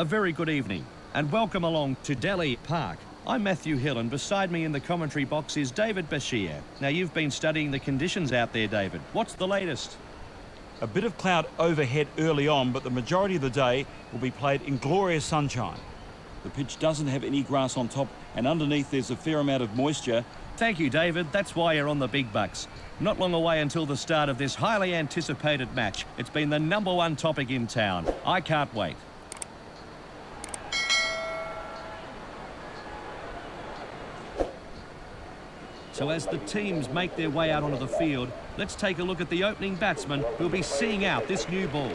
A very good evening and welcome along to Delhi Park. I'm Matthew Hill and beside me in the commentary box is David Bashir. Now you've been studying the conditions out there, David. What's the latest? A bit of cloud overhead early on, but the majority of the day will be played in glorious sunshine. The pitch doesn't have any grass on top, and underneath there's a fair amount of moisture. Thank you, David. That's why you're on the big bucks. Not long away until the start of this highly anticipated match. It's been the number one topic in town. I can't wait. So as the teams make their way out onto the field, let's take a look at the opening batsman who'll be seeing out this new ball.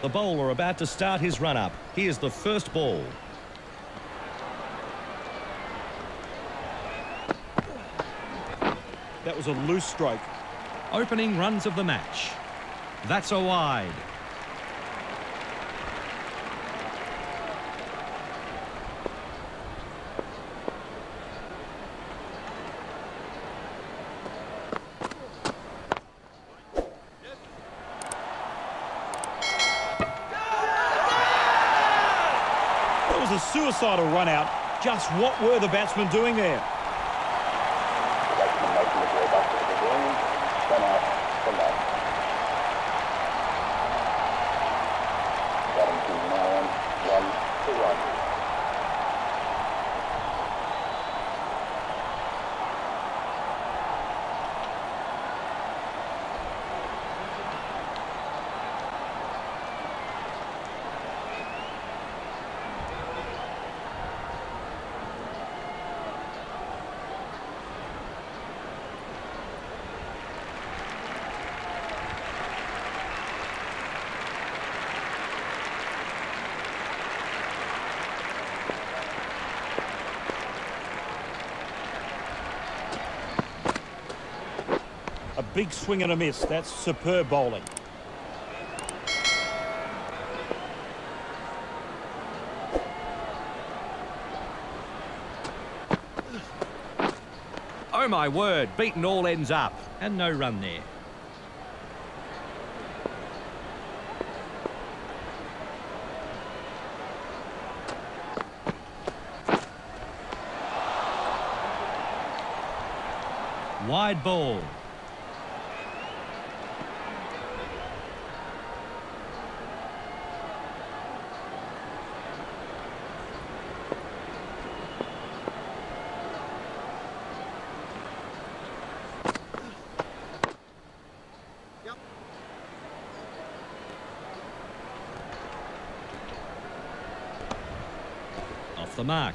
The bowler about to start his run-up. Here's the first ball. That was a loose stroke. Opening runs of the match. That's a wide. That was a suicidal run out. Just what were the batsmen doing there? Batsman making his way back to the beginning. Run out from that. Batting team now on one to one. A big swing and a miss. That's superb bowling. Oh my word, beaten all ends up. And no run there. Wide ball. Mark.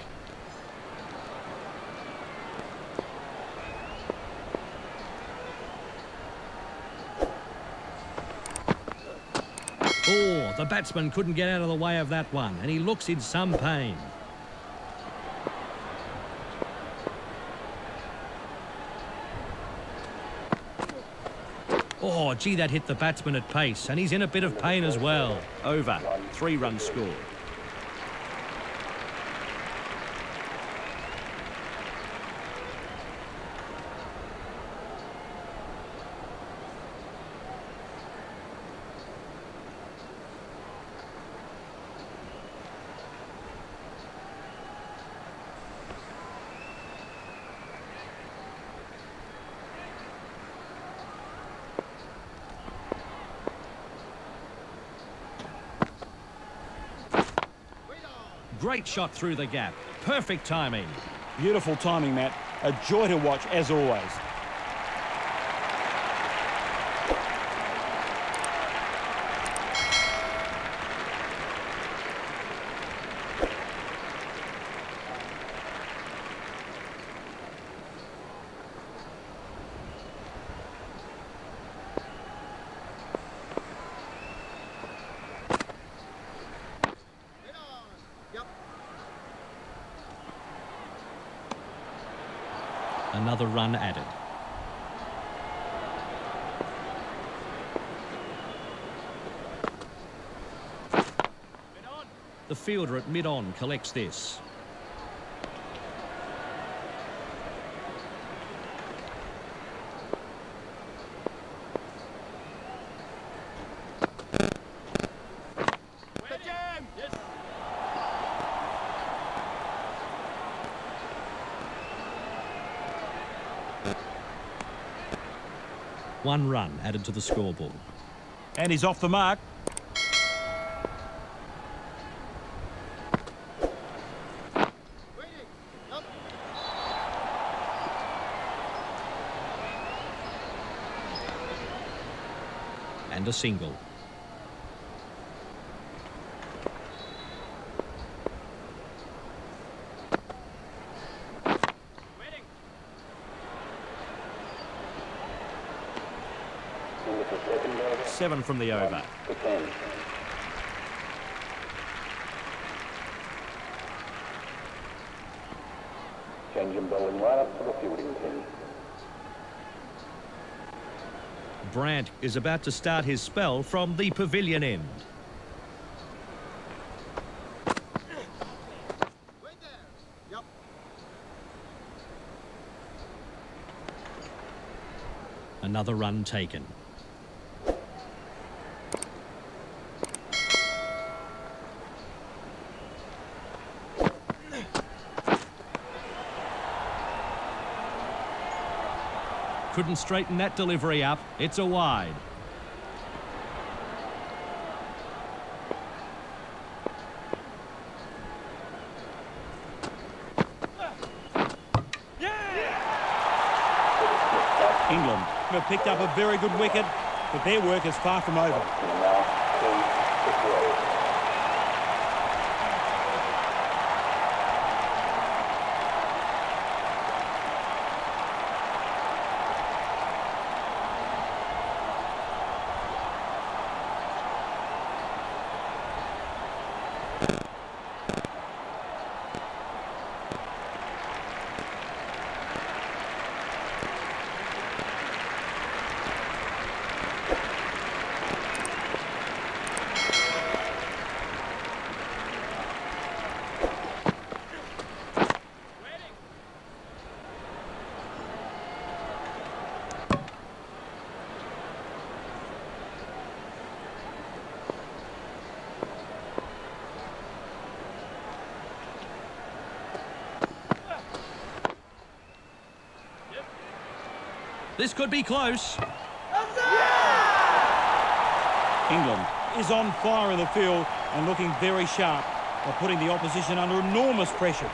Oh, the batsman couldn't get out of the way of that one, and he looks in some pain. Oh, gee, that hit the batsman at pace, and he's in a bit of pain as well. Over. Three runs scored. Great shot through the gap. Perfect timing. Beautiful timing, Matt. A joy to watch, as always. another run added. The fielder at mid-on collects this. One run added to the scoreboard. And he's off the mark. And a single. Seven from the over. To 10. Changing bowling lineup for the fielding team. Brandt is about to start his spell from the pavilion end. Another run taken. Couldn't straighten that delivery up. It's a wide. England have picked up a very good wicket, but their work is far from over. And now, three to 12. This could be close. England is on fire in the field and looking very sharp by putting the opposition under enormous pressure.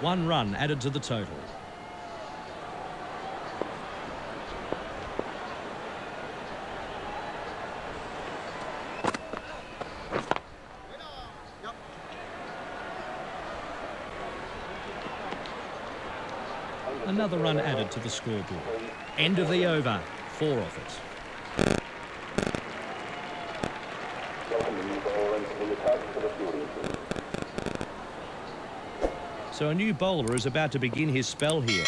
One run added to the total. Another run added to the scoreboard. End of the over. Four off it. Welcome into the for the fielding team. So a new bowler is about to begin his spell here.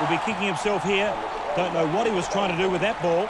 Will be kicking himself here. Don't know what he was trying to do with that ball.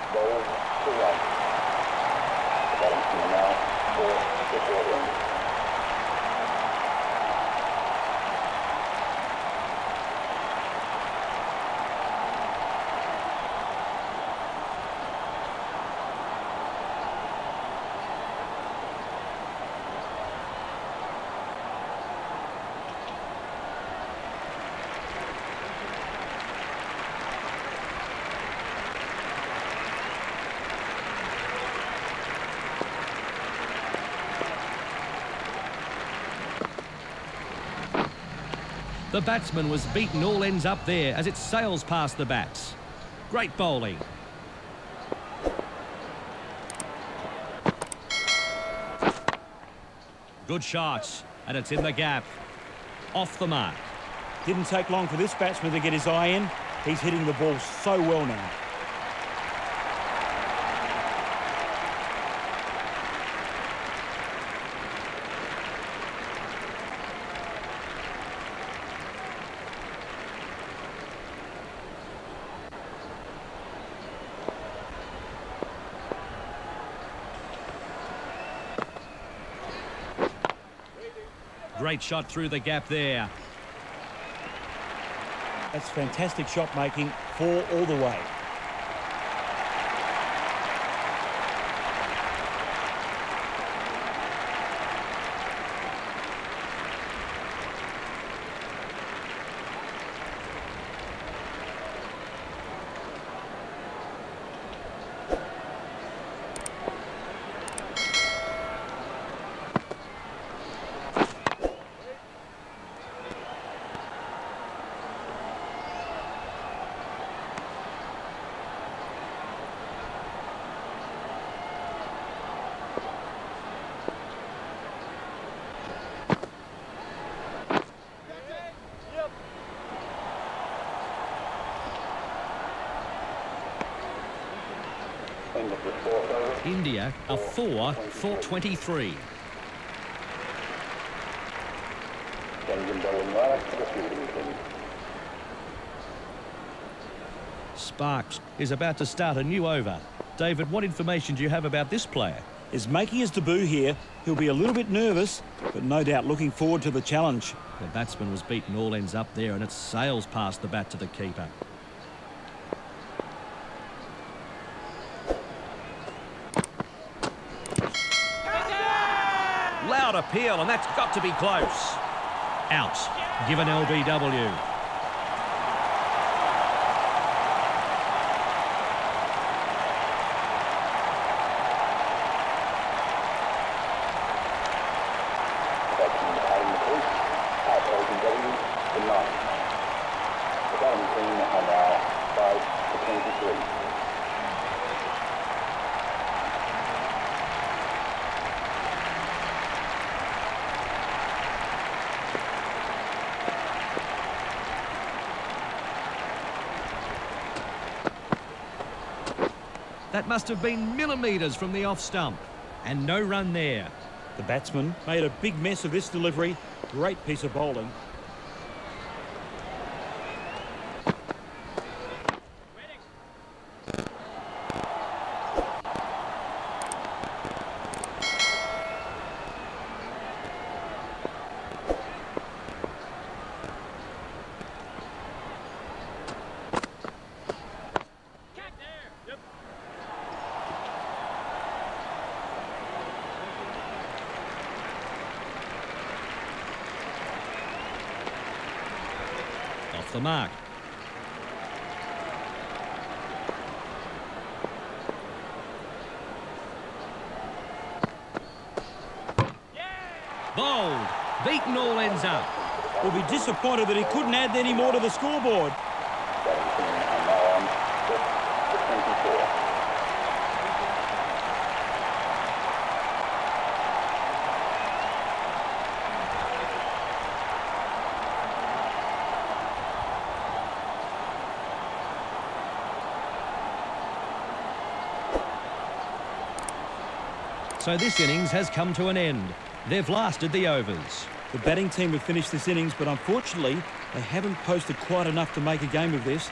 The batsman was beaten all ends up there as it sails past the bats. Great bowling. Good shots, and it's in the gap. Off the mark. Didn't take long for this batsman to get his eye in. He's hitting the ball so well now. Great shot through the gap there. That's fantastic shot making, four all the way. India a 4 for 23. Change in bowling right to the fielding team. Sparks is about to start a new over. David, what information do you have about this player? Is making his debut here. He'll be a little bit nervous, but no doubt looking forward to the challenge. The batsman was beaten all ends up there and it sails past the bat to the keeper. Appeal and that's got to be close. Out. Given LBW. Batsman Adam McLeish at LBW to nine. The bowling team are now five for 23. That must have been millimetres from the off stump. And no run there. The batsman made a big mess of this delivery. Great piece of bowling. Off the mark. Bowled. Beaten all ends up. Will be disappointed that he couldn't add any more to the scoreboard. Bowling team are now on six for 24. So this innings has come to an end. They've lasted the overs. The batting team have finished this innings, but unfortunately, they haven't posted quite enough to make a game of this.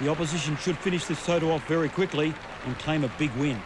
The opposition should finish this total off very quickly and claim a big win.